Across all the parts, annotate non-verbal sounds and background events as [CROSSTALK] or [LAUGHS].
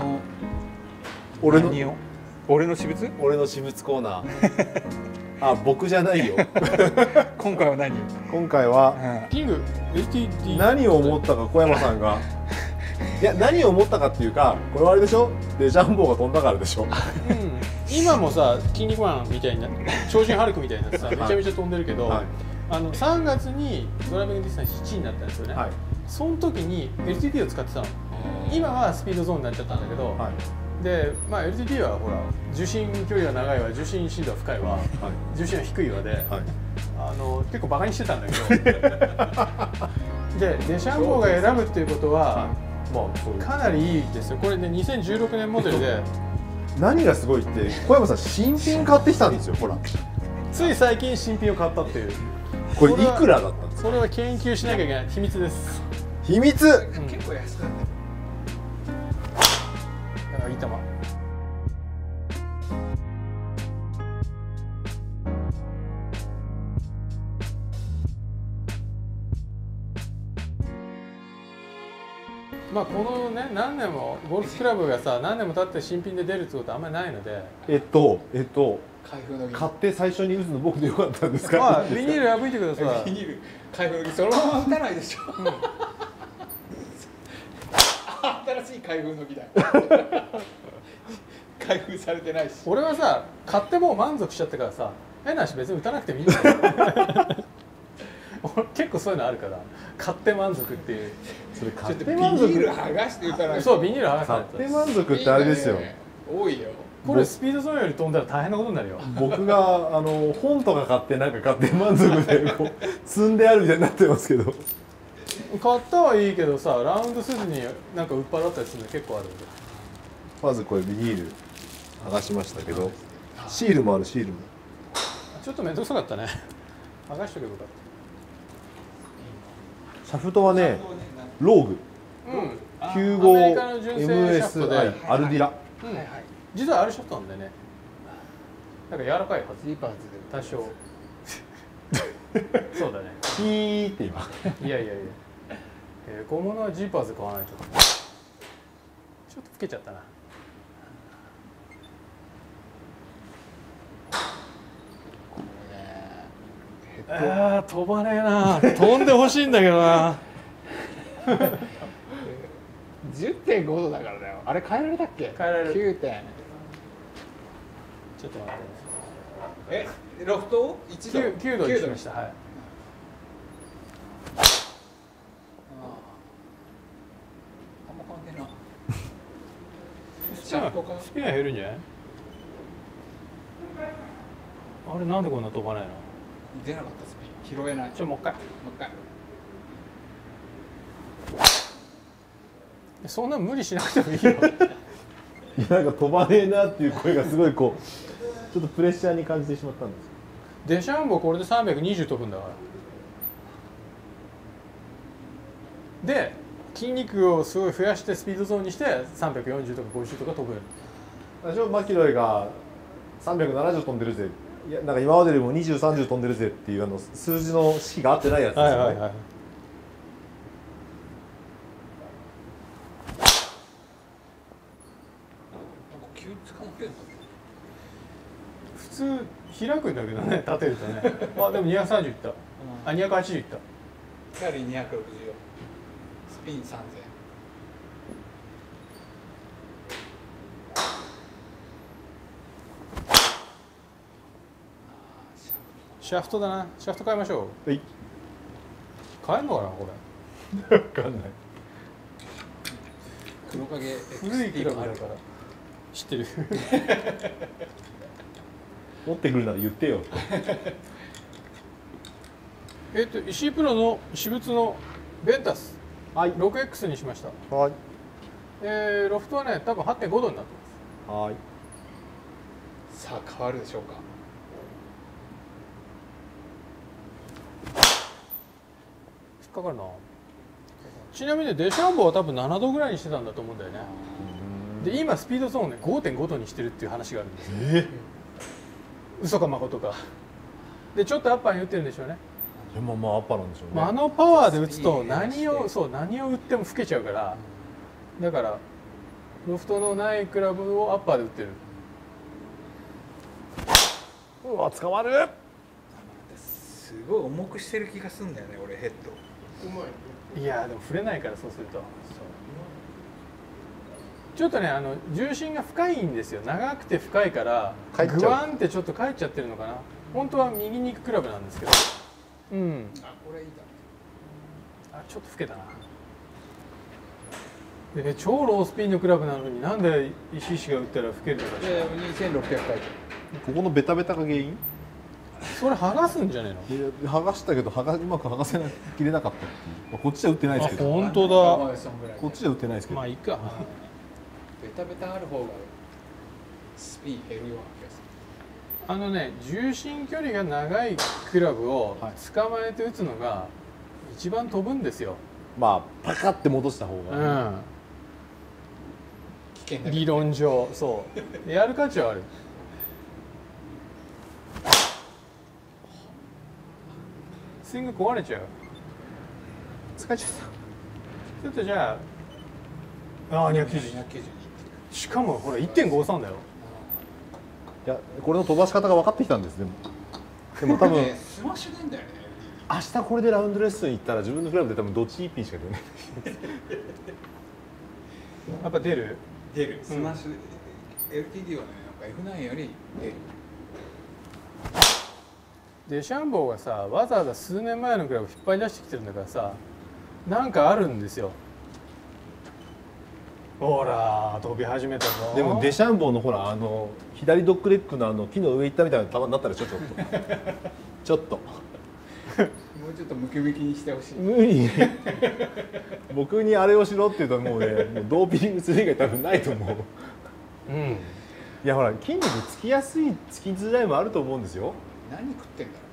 を？俺の？何を？俺の私物？俺の私物コーナー。[LAUGHS] あ僕じゃないよ。[LAUGHS] 今回は何、今回はキング LTD 何を思ったか小山さんが。いや何を思ったかっていうかこれはあれでしょ？デジャンボが飛んだからでしょ？うん。今もさ「筋肉マン」みたいな超人ハルクみたいになってさめちゃめちゃ飛んでるけど、はい。あの3月にドライビングディスタンス1位になったんですよね、はい。その時に LTD を使ってたの今はスピードゾーンになっちゃったんだけど、はい。で、まあ、LTD はほら受信距離が長いわ受信深度は深いわはい。受信は低いわで、はい。あの結構バカにしてたんだけど [LAUGHS] でデシャンボーが選ぶっていうことはまあかなりいいですよ。これね2016年モデルで何がすごいって小山さん新品買ってきたんですよほら。つい最近新品を買ったっていう。これいくらだったんですか？それは研究しなきゃいけない。秘密です。秘密。結構安くなってあいい球まあこのね何年もゴルフクラブがさ何年も経って新品で出るってことはあんまりないので。えっとえっと開封の儀。買って最初に打つの僕でよかったんですか、まあビニール破いてください。[LAUGHS] ビニール開封の儀そのまま打たないでしょ、新しい開封の儀だ [LAUGHS] 開封されてないし。俺はさ買ってもう満足しちゃったからさ変な話別に打たなくてもいいんだよ。[LAUGHS] 俺結構そういうのあるから買って満足っていう。それちょっとビ買って満ニール足剥がして打たないと。そうビニール剥がさ買っないと。て満足ってあれですよ。ね多いよ。これスピードゾーンより飛んだら大変なことになるよ。僕があの本とか買ってなんか買って満足でこう積んであるみたいになってますけど買ったはいいけどさラウンドせずになんか売っ払ったりするの結構あるんで。まずこれビニール剥がしましたけどシールもあるシールも。ちょっと面倒くさかったね。剥がしとけばよかっシャフトはねローグ。たうん。ア95メリカの純正シャフトで、MSI アルディラ。実はあるシャフトなんでね。なんか柔らかいはずリーパーズ多少。[LAUGHS] そうだね。ピーって今いやいやいや、えー小物はジーパーズ買わないと。ちょっと老けちゃったな。あー飛ばねえな。飛んでほしいんだけどな。で10.5度だからだよ。あれ変えられたっけ？変えられる。9点。ちょっと待ってえロフト？1 9, 9度にしました。はいあんま変わんねえなシャフトかスピンは減るんじゃない？あれなんでこんな飛ばないの？出なかったスピン拾えない。ちょもう一回。もう一回。そんな無理しなくてもいいよ [LAUGHS] いやなんか飛ばねえなっていう声がすごいこうちょっとプレッシャーに感じてしまったんですデシャンボこれで320飛ぶんだから。で筋肉をすごい増やしてスピードゾーンにして340とか50とか飛ぶ。私はマキロイが370飛んでるぜ。いやなんか今までよりも2030飛んでるぜっていうあの数字の式が合ってないやつですよね、いなんか急に捕まえるの普通開くんだけどね立てるとね。あでも230いった。あ280いった。キャリー260スピン3000シャフトだな。シャフト変えましょう。はい。変えんのかなこれ。分かんない。黒影古いクラブだから。知ってる。[LAUGHS] 持ってくるなら言ってよ。[LAUGHS] えっと石井プロの私物のベンタスはい。6X にしました。はい。えー、ロフトはね多分8.5度になってまはい。さあ変わるでしょうか。す引っかかるな。ちなみにデシャンボは多分7度ぐらいにしてたんだと思うんだよね。で今スピードゾーンね5.5度にしてるっていう話があるんですよ。え嘘か誠か。でちょっとアッパーに打ってるんでしょうね、でもまあアッパーなんでしょうね、まあ、あのパワーで打つと何をそう何を打っても老けちゃうからだからロフトのないクラブをアッパーで打ってる。うわ捕まる。すごい重くしてる気がするんだよね俺ヘッド。いやでも触れないからそうすると。ちょっとねあの重心が深いんですよ。長くて深いからグワンってちょっと返っちゃってるのかな。本当は右に行くクラブなんですけどうん。あこれいいだ。あちょっと老けたな。でね超ロースピンのクラブなのになんで石井氏が打ったら老けるのかしら。で2600回ここのベタベタが原因？それ剥がすんじゃねえの？いや剥がしたけど剥がうまく剥がせなきれなかったっていう、まあこっちじゃ打ってないですけど。本当だ。こっちじゃ打ってないですけど、まあいいか。ベタベタある方がスピン減るような気がすあのね重心距離が長いクラブをはい。捕まえて打つのが一番飛ぶんですよ、まあパカって戻した方うが、ん、る危険だけど理論上そう。やる価値はある。スイング壊れちゃう。疲れちゃっちょっとじゃあああ290 292しかもほら1.53だよやこれの飛ばし方が分かってきたんですでもでも多分ねスマッシュなんだよね。明日これでラウンドレッスン行ったら自分のクラブで多分どっち1ピンしか出ない。[LAUGHS] やっぱ出る？出る。スマッシュ、LTD はねなんか F9 より出る。デシャンボーがさわざわざ数年前のクラブ引っ張り出してきてるんだからさなんかあるんですよほら飛び始めたぞ。でもデシャンボーのほらあの左ドッグレッグのあの木の上行ったみたいな球になったでしょちょっと。[LAUGHS] ちょっと。もうちょっとムキムキにしてほしい。無理僕にあれをしろって言うともうねもうドーピングする以外多分ないと思う。うん。いやほら筋肉つきやすいつきづらいもあると思うんですよ。何食ってんだろい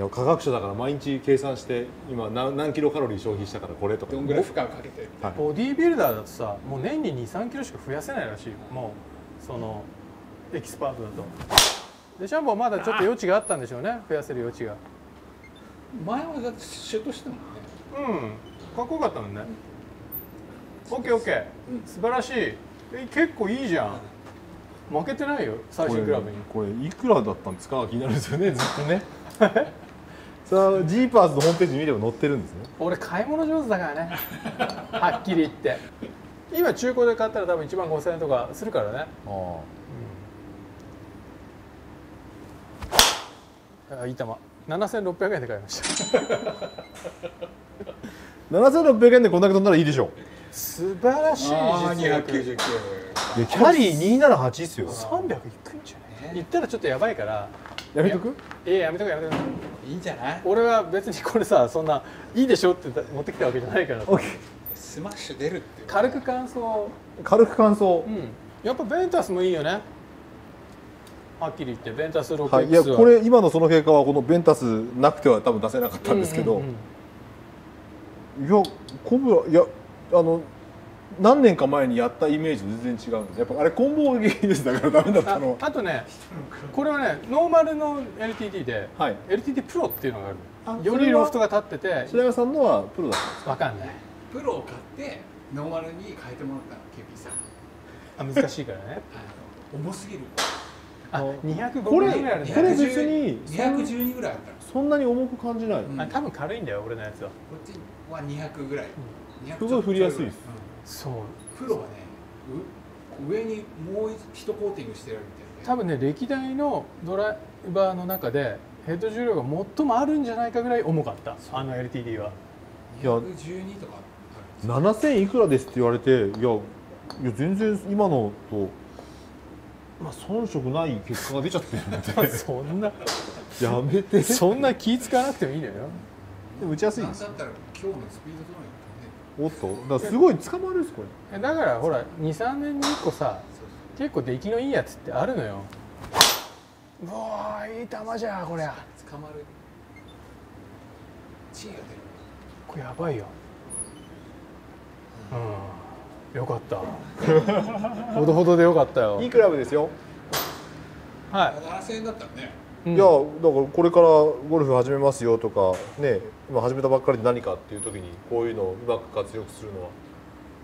や科学者だから毎日計算して今何何キロカロリー消費したからこれとか。どんぐらい負荷をかけてる。はい。ボディービルダーだとさもう年に23キロしか増やせないらしいよもうそのエキスパートだと。デシャンボーはまだちょっと余地があったんでしょうね増やせる余地が。前はだってシュートしてたもんね。うん。かっこよかったもんね。OKOK 素晴らしい。え結構いいじゃん。負けてないよ最新クラブに。これこれいくらだったんですか？が気になるんですよねずっとね [LAUGHS] さあジーパーズのホームページ見れば載ってるんですね。俺買い物上手だからね。[LAUGHS] はっきり言って。今中古で買ったら多分1万5000円とかするからね。ああ。いい球7600円で買いました。[LAUGHS] あ7600円でこんだけ飛んだらいいでしょ。素晴らしい実力。299いやキャリー278っすよ。300いくんじゃない言ったらちょっとやばいからやめとく？ええやめとこやめとこいいんじゃない？俺は別にこれさそんないいでしょって持ってきたわけじゃないからオッケー。スマッシュ出るって軽く感想。軽く感想。うん。やっぱベンタスもいいよね。はっきり言って。ベンタス 6X は、はい、いやこれ今のその結果はこのベンタスなくては多分出せなかったんですけど、うんうんうん。いやコブラいやあの何年か前にやったイメージと全然違うんですやっぱあれコンボ技術だからダメだったの。ああとねこれはねノーマルの LTD で、はい。LTD プロっていうのがあるあよりロフトが立ってて白山さんのはプロだったわかんない。プロを買ってノーマルに変えてもらったの KP さん。あ難しいからね。あの重すぎる。ああ205これぐらいあるこれよ別に212ぐらいあったの。そんなに重く感じない、うん。あ多分軽いんだよ俺のやつは。こっちは200ぐらい、200すごい振りやすいです。そううんプロはねう上にもう一コーティングしてるみたい多分ね歴代のドライバーの中でヘッド重量が最もあるんじゃないかぐらい重かった。あの LTD は。いや212とかあるんですよ。7000いくらですって言われていやいや全然今のとまあ遜色ない結果が出ちゃってるので。[LAUGHS] そんな。やめて。そんな気使わなくてもいいのよ。でも打ちやすいです。なんだったら今日のスピードおっと？だすごい捕まるですこれ。だからほら23年に1個さそう結構出来のいいやつってあるのよ。うわーいい球じゃんこりゃ。捕まる。血が出る。これやばいよ。うん。よかった。ほどほどでよかったよ。いいクラブですよ、は7000円だったらねい、やだからこれからゴルフ始めますよとかね今始めたばっかりで何かっていう時にこういうのをうまく活用するのは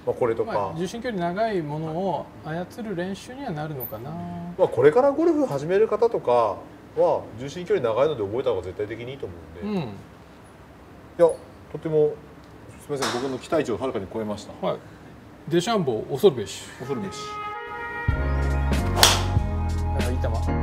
まあ、これとか、まあ、重心距離長いものを操る練習にはなるのかな。まあ、これからゴルフ始める方とかは重心距離長いので覚えた方が絶対的にいいと思うんで、いうん。やとてもすみません僕の期待値をはるかに超えました。はい。デシャンボー恐るべし。恐るべし。いい球